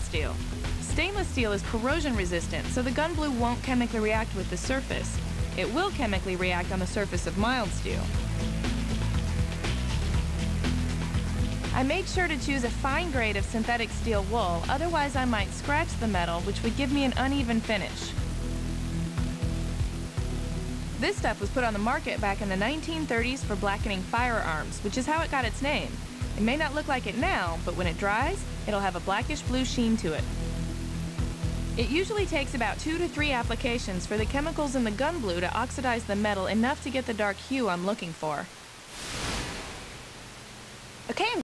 steel. Stainless steel is corrosion resistant, so the gun blue won't chemically react with the surface. It will chemically react on the surface of mild steel. I made sure to choose a fine grade of synthetic steel wool, otherwise I might scratch the metal, which would give me an uneven finish. This stuff was put on the market back in the 1930s for blackening firearms, which is how it got its name. It may not look like it now, but when it dries, it'll have a blackish blue sheen to it. It usually takes about two to three applications for the chemicals in the gun blue to oxidize the metal enough to get the dark hue I'm looking for. Okay,